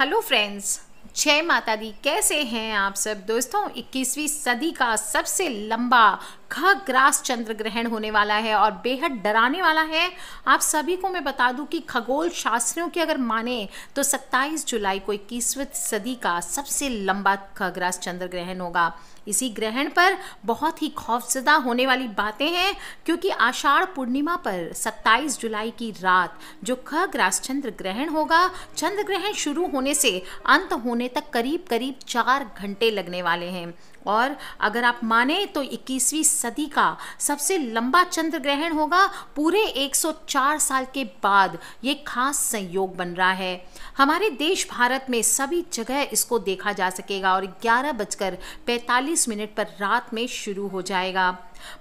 Hello friends, जय माता दी। कैसे हैं आप सब? दोस्तों 21वीं सदी का सबसे लंबा खग्रास चंद्र ग्रहण होने वाला है और बेहद डराने वाला है। आप सभी को मैं बता दूँ कि खगोल शास्त्रियों की अगर माने तो 27 जुलाई को इक्कीसवीं सदी का सबसे लंबा खग्रास चंद्र ग्रहण होगा। इसी ग्रहण पर बहुत ही खौफजदा होने वाली बातें हैं, क्योंकि आषाढ़ पूर्णिमा पर 27 जुलाई की रात जो खग्रास चंद्र ग्रहण होगा, चंद्र ग्रहण शुरू होने से अंत होने तक करीब करीब चार घंटे लगने वाले हैं। और अगर आप माने तो 21वीं सदी का सबसे लंबा चंद्र ग्रहण होगा पूरे 104 साल के बाद। ये खास संयोग बन रहा है। हमारे देश भारत में सभी जगह इसको देखा जा सकेगा और ग्यारह बजकर पैंतालीस मिनट पर रात में शुरू हो जाएगा।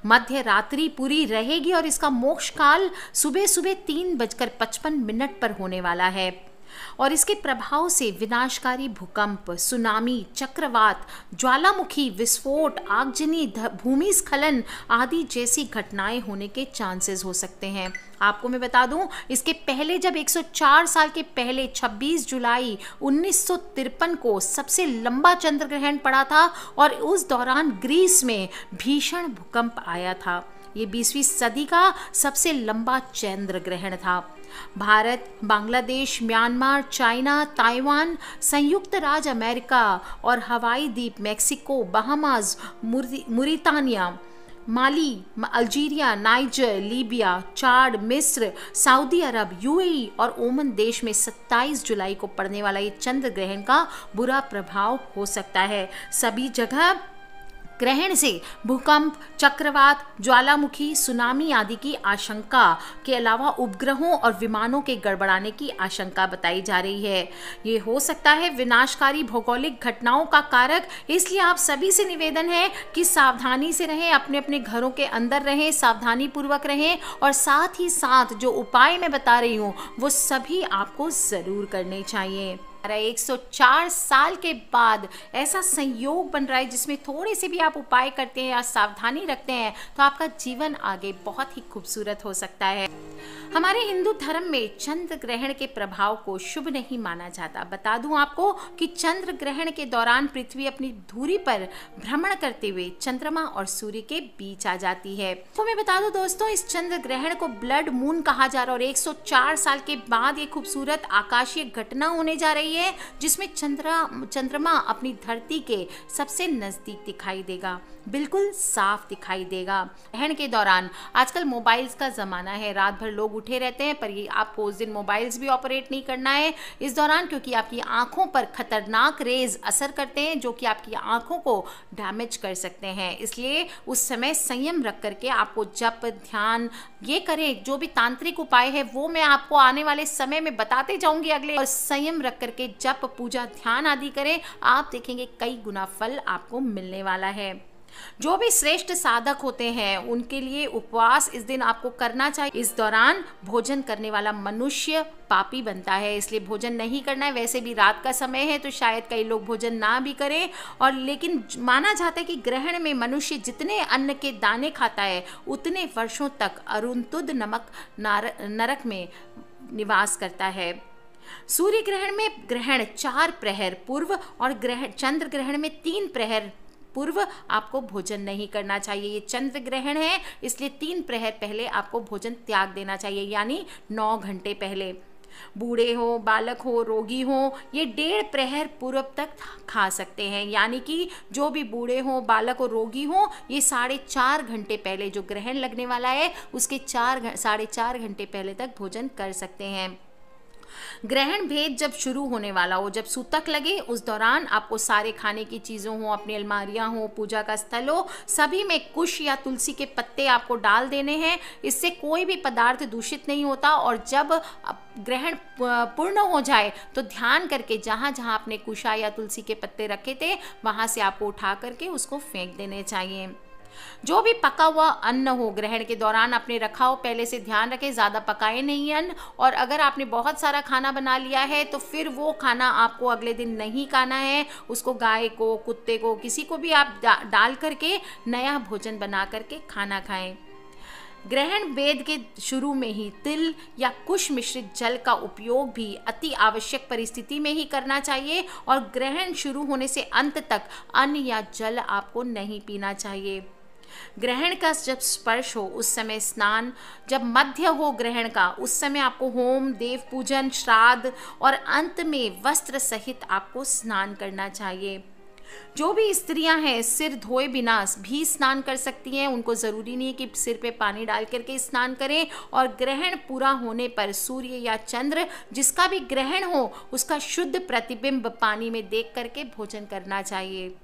मध्य रात्रि पूरी रहेगी और इसका मोक्ष काल सुबह सुबह तीन बजकर पचपन मिनट पर होने वाला है। और इसके प्रभाव से विनाशकारी भूकंप, सुनामी, चक्रवात, ज्वालामुखी, विस्फोट, आगजनी भूमिस्खलन आदि जैसी घटनाएँ होने के चांसेस हो सकते हैं। आपको मैं बता दूँ, इसके पहले जब 104 साल के पहले 26 जुलाई उन्नीस सौ तिरपन को सबसे लंबा चंद्र ग्रहण पड़ा था और उस दौरान ग्रीस में भीषण भूकंप आया था। ये बीसवीं सदी का सबसे लंबा चंद्र ग्रहण था। Bharat, Bangladesh, Myanmar, China, Taiwan, संयुक्त राज्य अमेरिका और हवाई द्वीप, Mexico, Bahamas Mauritania, Mali, Algeria, Niger, Libya, Chad, मिस्र, सऊदी अरब, यूएई और ओमन देश में 27 जुलाई को पड़ने वाला ये चंद्र ग्रहण का बुरा प्रभाव हो सकता है। सभी जगह ग्रहण से भूकंप, चक्रवात, ज्वालामुखी, सुनामी आदि की आशंका के अलावा उपग्रहों और विमानों के गड़बड़ाने की आशंका बताई जा रही है। ये हो सकता है विनाशकारी भौगोलिक घटनाओं का कारक, इसलिए आप सभी से निवेदन है कि सावधानी से रहें अपने अपने घरों के अंदर रहें सावधानी पूर्वक रहें और साथ ही साथ जो उपाय मैं बता रही हूँ, वो सभी आपको ज़रूर करने चाहिए। 104 साल के बाद ऐसा संयोग बन रहा है जिसमें थोड़े से भी आप उपाय करते हैं या सावधानी रखते हैं तो आपका जीवन आगे बहुत ही खूबसूरत हो सकता है। हमारे हिंदू धर्म में चंद्र ग्रहण के प्रभाव को शुभ नहीं माना जाता। बता दूँ आपको कि चंद्र ग्रहण के दौरान पृथ्वी अपनी धूरी पर भ्रमण करते हुए चंद्रमा और सूर्य के बीच आ जाती है। तो मैं बता दूँ दोस्तों, इस चंद्र ग्रहण को ब्लड मून कहा जा रहा है और 104 साल के बाद ये खूबसूरत आकाशीय घटना होने जा रही है, जिसमें चंद्रा, चंद्रमा अपनी धरती के सबसे नज़दीक दिखाई देगा। बिल्कुल साफ़ दिखाई देगा। ग्रहण के दौरान, आजकल मोबाइल्स का ज़माना है। रात भर लोग उठे रहते हैं, पर ये आपको उस दिन मोबाइल्स भी ऑपरेट नहीं करना है। इस दौरान, क्योंकि आपकी आँखों पर खतरनाक रेज असर करते हैं, जो कि आपकी आँखों को डैमेज कर सकते हैं। इसलिए उस समय संयम रख करके आपको जप, ध्यान, ये करें। जो भी तांत्रिक उपाय है, वो मैं आपको आने वाले समय में बताते जाऊँगी अगले। और संयम रख करके जप, पूजा, ध्यान आदि करें, आप देखेंगे कई गुना फल आपको मिलने वाला है। जो भी श्रेष्ठ साधक होते हैं, उनके लिए उपवास इस दिन आपको करना चाहिए। इस दौरान भोजन करने वाला मनुष्य पापी बनता है, इसलिए भोजन नहीं करना है। वैसे भी रात का समय है तो शायद कई लोग भोजन ना भी करें। और लेकिन माना जाता है कि ग्रहण में मनुष्य जितने अन्न के दाने खाता है, उतने वर्षों तक अरुणतुद नमक नरक में निवास करता है। सूर्य ग्रहण में ग्रहण चार प्रहर पूर्व और ग्रहण चंद्र ग्रहण में तीन प्रहर पूर्व। आपको भोजन नहीं करना चाहिए, ये चंद्र ग्रहण है, इसलिए तीन प्रहर पहले आपको भोजन त्याग देना चाहिए, यानी नौ घंटे पहले। बूढ़े हो, बालक हो, रोगी हो, ये डेढ़ प्रहर पूर्व तक खा सकते हैं, यानी कि जो भी बूढ़े हो, बालक हो, रोगी हो, ये साढ़े चार घंटे पहले जो ग्रहण लगने वाला है, उसके चार साढ़े चार घंटे पहले तक भोजन कर सकते हैं। ग्रहण भेद जब शुरू होने वाला हो, जब सूतक लगे, उस दौरान आपको सारे खाने की चीज़ों हो, अपनी अलमारियाँ हो, पूजा का स्थल हो, सभी में कुश या तुलसी के पत्ते आपको डाल देने हैं। इससे कोई भी पदार्थ दूषित नहीं होता और जब ग्रहण पूर्ण हो जाए तो ध्यान करके जहाँ जहाँ आपने कुशा या तुलसी के पत्ते रखे थे, वहाँ से आपको उठा करके उसको फेंक देने चाहिए। जो भी पका हुआ अन्न हो, ग्रहण के दौरान आपने रखा हो, पहले से ध्यान रखें, ज़्यादा पकाए नहीं अन्न। और अगर आपने बहुत सारा खाना बना लिया है तो फिर वो खाना आपको अगले दिन नहीं खाना है। उसको गाय को, कुत्ते को, किसी को भी आप डाल करके नया भोजन बना करके खाना खाएँ। ग्रहण वेद के शुरू में ही तिल या कुश मिश्रित जल का उपयोग भी अति आवश्यक परिस्थिति में ही करना चाहिए। और ग्रहण शुरू होने से अंत तक अन्न या जल आपको नहीं पीना चाहिए। ग्रहण का जब स्पर्श हो, उस समय स्नान, जब मध्य हो ग्रहण का, उस समय आपको होम, देव पूजन, श्राद्ध और अंत में वस्त्र सहित आपको स्नान करना चाहिए। जो भी स्त्रियाँ हैं, सिर धोए बिना भी स्नान कर सकती हैं। उनको ज़रूरी नहीं है कि सिर पे पानी डाल करके स्नान करें और ग्रहण पूरा होने पर सूर्य या चंद्र जिसका भी ग्रहण हो, उसका शुद्ध प्रतिबिंब पानी में देख करके भोजन करना चाहिए।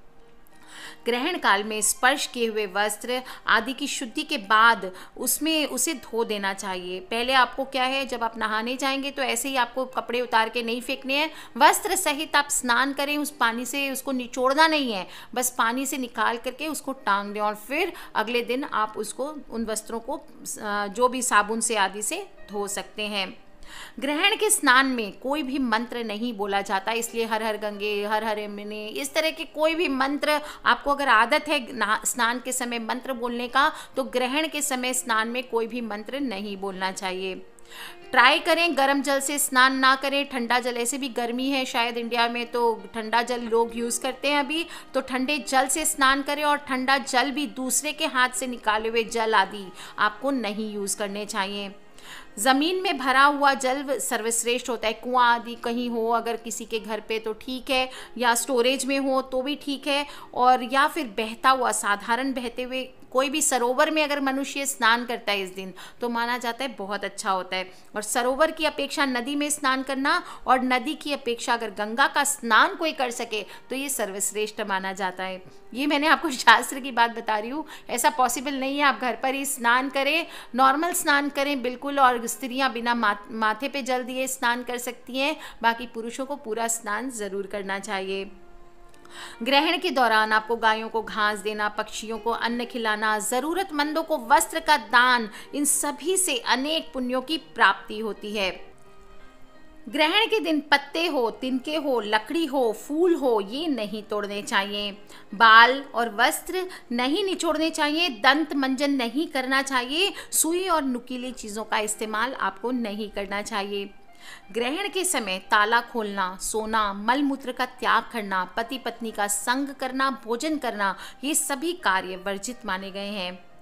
ग्रहण काल में स्पर्श किए हुए वस्त्र आदि की शुद्धि के बाद उसमें उसे धो देना चाहिए। पहले आपको क्या है, जब आप नहाने जाएँगे तो ऐसे ही आपको कपड़े उतार के नहीं फेंकने हैं। वस्त्र सहित आप स्नान करें, उस पानी से उसको निचोड़ना नहीं है। बस पानी से निकाल करके उसको टांग दें और फिर अगले दिन आप उसको उन वस्त्रों को जो भी साबुन से आदि से धो सकते हैं। ग्रहण के स्नान में कोई भी मंत्र नहीं बोला जाता, इसलिए हर हर गंगे, हर हर यमुने, इस तरह के कोई भी मंत्र आपको अगर आदत है स्नान के समय मंत्र बोलने का तो ग्रहण के समय स्नान में कोई भी मंत्र नहीं बोलना चाहिए। ट्राई करें गर्म जल से स्नान ना करें, ठंडा जल, ऐसे भी गर्मी है शायद इंडिया में तो ठंडा जल लोग यूज़ करते हैं अभी तो ठंडे जल से स्नान करें और ठंडा जल भी दूसरे के हाथ से निकाले हुए जल आदि आपको नहीं यूज़ करने चाहिए। ज़मीन में भरा हुआ जल सर्वश्रेष्ठ होता है। कुआँ आदि कहीं हो, अगर किसी के घर पे तो ठीक है, या स्टोरेज में हो तो भी ठीक है, और या फिर बहता हुआ, साधारण बहते हुए कोई भी सरोवर में अगर मनुष्य स्नान करता है इस दिन तो माना जाता है बहुत अच्छा होता है। और सरोवर की अपेक्षा नदी में स्नान करना और नदी की अपेक्षा अगर गंगा का स्नान कोई कर सके तो ये सर्वश्रेष्ठ माना जाता है। ये मैंने आपको शास्त्र की बात बता रही हूँ। ऐसा पॉसिबल नहीं है आप घर पर ही स्नान करें नॉर्मल स्नान करें बिल्कुल और स्त्रियाँ बिना मा, माथे पे जल दिए स्नान कर सकती हैं। बाकी पुरुषों को पूरा स्नान ज़रूर करना चाहिए। ग्रहण के दौरान आपको गायों को घास देना, पक्षियों को अन्न खिलाना, ज़रूरतमंदों को वस्त्र का दान, इन सभी से अनेक पुण्यों की प्राप्ति होती है। ग्रहण के दिन पत्ते हो, तिनके हो, लकड़ी हो, फूल हो, ये नहीं तोड़ने चाहिए। बाल और वस्त्र नहीं निचोड़ने चाहिए, दंत मंजन नहीं करना चाहिए, सुई और नुकीली चीज़ों का इस्तेमाल आपको नहीं करना चाहिए। ग्रहण के समय ताला खोलना, सोना मल मूत्र का त्याग करना पति पत्नी का संग करना, भोजन करना, ये सभी कार्य वर्जित माने गए हैं।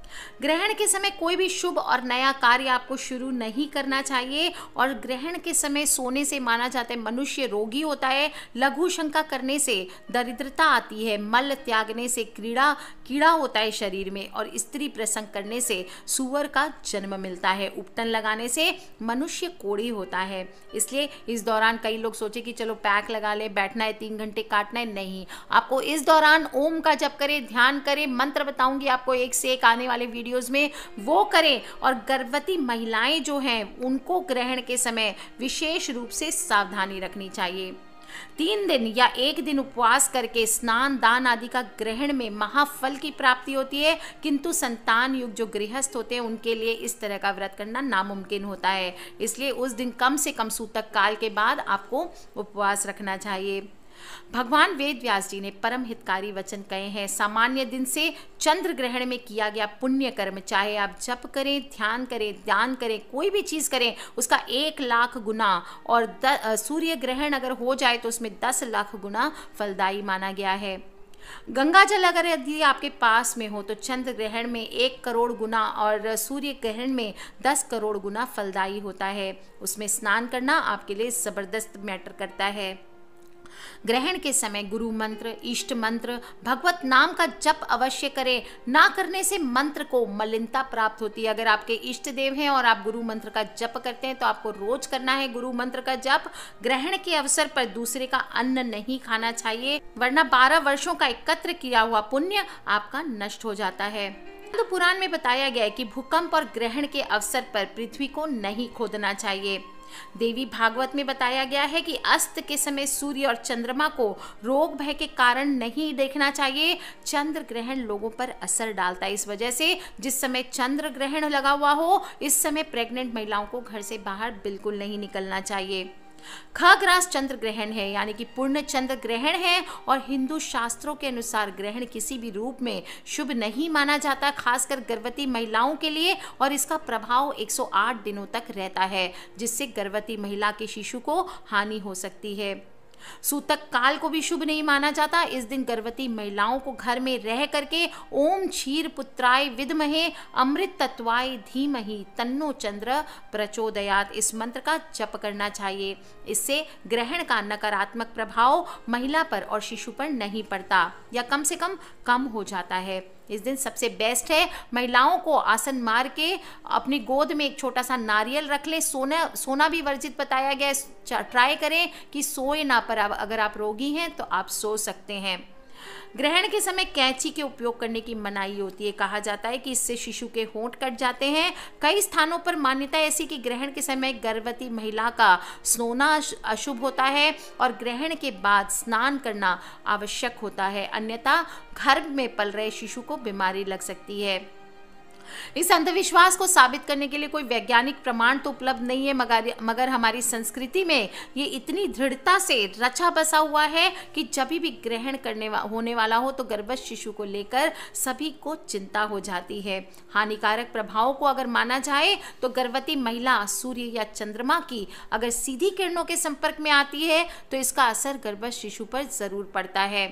ग्रहण के समय कोई भी शुभ और नया कार्य आपको शुरू नहीं करना चाहिए। और ग्रहण के समय सोने से माना जाता है मनुष्य रोगी होता है। लघु शंका करने से दरिद्रता आती है, मल त्यागने से क्रीड़ा, कीड़ा होता है शरीर में और स्त्री प्रसंग करने से सुअर का जन्म मिलता है। उपटन लगाने से मनुष्य कोड़ी होता है। इसलिए इस दौरान कई लोग सोचे कि चलो पैक लगा ले, बैठना है, तीन घंटे काटना है, नहीं। आपको इस दौरान ओम का जप करें, ध्यान करें, मंत्र बताऊँगी आपको, एक से एक आने वाले वाले वीडियोस में वो करें और गर्भवती महिलाएँ जो हैं, उनको ग्रहण के समय विशेष रूप से सावधानी रखनी चाहिए। तीन दिन या एक दिन उपवास करके स्नान, दान आदि का ग्रहण में महाफल की प्राप्ति होती है, किंतु संतान युग जो गृहस्थ होते हैं, उनके लिए इस तरह का व्रत करना नामुमकिन होता है। इसलिए उस दिन कम से कम सूतक काल के बाद आपको उपवास रखना चाहिए। भगवान वेद व्यास जी ने परम हितकारी वचन कहे हैं। सामान्य दिन से चंद्र ग्रहण में किया गया पुण्य कर्म चाहे आप जप करें ध्यान करें ध्यान करें कोई भी चीज़ करें उसका एक लाख गुना और द, सूर्य ग्रहण अगर हो जाए तो उसमें दस लाख गुना फलदायी माना गया है। गंगा जल अगर यदि आपके पास में हो तो चंद्र ग्रहण में एक करोड़ गुना और सूर्य ग्रहण में दस करोड़ गुना फलदायी होता है। उसमें स्नान करना आपके लिए ज़बरदस्त मैटर करता है। ग्रहण के समय गुरु मंत्र, इष्ट मंत्र, भगवत नाम का जप अवश्य करें। ना करने से मंत्र को मलिनता प्राप्त होती है। अगर आपके इष्ट देव हैं और आप गुरु मंत्र का जप करते हैं तो आपको रोज करना है गुरु मंत्र का जप। ग्रहण के अवसर पर दूसरे का अन्न नहीं खाना चाहिए, वरना बारह वर्षों का एकत्र किया हुआ पुण्य आपका नष्ट हो जाता है। तो पुराण में बताया गया है कि भूकंप और ग्रहण के अवसर पर पृथ्वी को नहीं खोदना चाहिए। देवी भागवत में बताया गया है कि अस्त के समय सूर्य और चंद्रमा को रोग, भय के कारण नहीं देखना चाहिए। चंद्र ग्रहण लोगों पर असर डालता है इस वजह से। जिस समय चंद्र ग्रहण लगा हुआ हो, इस समय प्रेग्नेंट महिलाओं को घर से बाहर बिल्कुल नहीं निकलना चाहिए। खग्रास चंद्र ग्रहण है, यानी कि पूर्ण चंद्र ग्रहण है, और हिंदू शास्त्रों के अनुसार ग्रहण किसी भी रूप में शुभ नहीं माना जाता, खासकर गर्भवती महिलाओं के लिए, और इसका प्रभाव 108 दिनों तक रहता है, जिससे गर्भवती महिला के शिशु को हानि हो सकती है। सूतक काल को भी शुभ नहीं माना जाता। इस दिन गर्भवती महिलाओं को घर में रह करके ओम क्षीर पुत्राय विदमहे, अमृत तत्वाय धीमहि, तन्नो चंद्र प्रचोदयात। इस मंत्र का जप करना चाहिए। इससे ग्रहण का नकारात्मक प्रभाव महिला पर और शिशु पर नहीं पड़ता, या कम से कम कम हो जाता है। इस दिन सबसे बेस्ट है, महिलाओं को आसन मार के अपनी गोद में एक छोटा सा नारियल रख लें। सोना सोना भी वर्जित बताया गया ट्राई करें कि सोए ना पर आप, अगर आप रोगी हैं तो आप सो सकते हैं। ग्रहण के समय कैंची के उपयोग करने की मनाही होती है। कहा जाता है कि इससे शिशु के होंठ कट जाते हैं। कई स्थानों पर मान्यता ऐसी कि ग्रहण के समय गर्भवती महिला का सोना अशुभ होता है और ग्रहण के बाद स्नान करना आवश्यक होता है। अन्यथा घर में पल रहे शिशु को बीमारी लग सकती है। इस अंधविश्वास को साबित करने के लिए कोई वैज्ञानिक प्रमाण तो उपलब्ध नहीं है मगर मगर हमारी संस्कृति में ये इतनी दृढ़ता से रचा बसा हुआ है कि जब भी ग्रहण करने वा, होने वाला हो तो गर्भस्थ शिशु को लेकर सभी को चिंता हो जाती है। हानिकारक प्रभाव को अगर माना जाए तो गर्भवती महिला सूर्य या चंद्रमा की अगर सीधी किरणों के संपर्क में आती है तो इसका असर गर्भस्थ शिशु पर ज़रूर पड़ता है।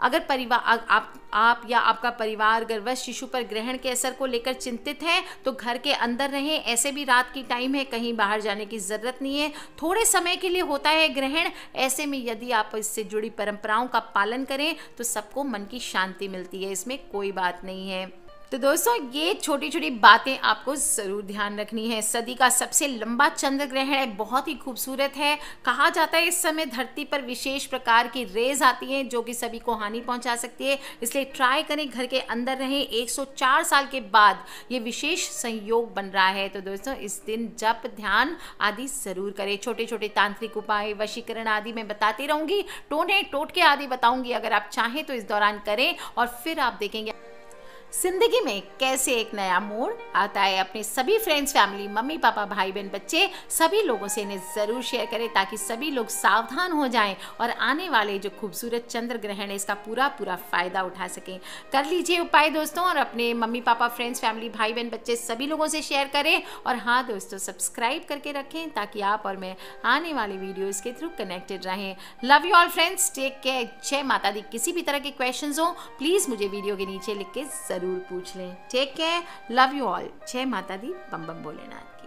अगर परिवार आप आप या आपका परिवार गर्भस्थ शिशु पर ग्रहण के असर को लेकर चिंतित हैं तो घर के अंदर रहें, ऐसे भी रात की टाइम है, कहीं बाहर जाने की ज़रूरत नहीं है। थोड़े समय के लिए होता है ग्रहण, ऐसे में यदि आप इससे जुड़ी परंपराओं का पालन करें तो सबको मन की शांति मिलती है, इसमें कोई बात नहीं है। तो दोस्तों, ये छोटी छोटी बातें आपको ज़रूर ध्यान रखनी है। सदी का सबसे लंबा चंद्र ग्रहण है, बहुत ही खूबसूरत है। कहा जाता है, इस समय धरती पर विशेष प्रकार की रेज आती हैं, जो कि सभी को हानि पहुँचा सकती है। इसलिए ट्राई करें, घर के अंदर रहें। 104 साल के बाद ये विशेष संयोग बन रहा है। तो दोस्तों, इस दिन जप, ध्यान आदि ज़रूर करें। छोटे छोटे तांत्रिक उपाय, वशीकरण आदि मैं बताती रहूँगी। टोने, टोटके आदि बताऊँगी, अगर आप चाहें तो इस दौरान करें और फिर आप देखेंगे। ज़िंदगी में कैसे एक नया मोड़ आता है अपने सभी फ्रेंड्स फैमिली मम्मी, पापा, भाई, बहन, बच्चे, सभी लोगों से इन्हें ज़रूर शेयर करें ताकि सभी लोग सावधान हो जाएँ और आने वाले जो खूबसूरत चंद्र ग्रहण है, इसका पूरा पूरा फ़ायदा उठा सकें। कर लीजिए उपाय दोस्तों और अपने मम्मी, पापा फ्रेंड्स फैमिली भाई, बहन, बच्चे, सभी लोगों से शेयर करें और हाँ दोस्तों सब्सक्राइब करके रखें ताकि आप और मैं आने वाली वीडियोज़ के थ्रू कनेक्टेड रहें। Love you all friends take care जय माता दी। किसी भी तरह के क्वेश्चन हो प्लीज़ मुझे वीडियो के नीचे लिख के ज़रूर पूछ लें। Take care love you all जय माता दी बम बम भोलेनाथ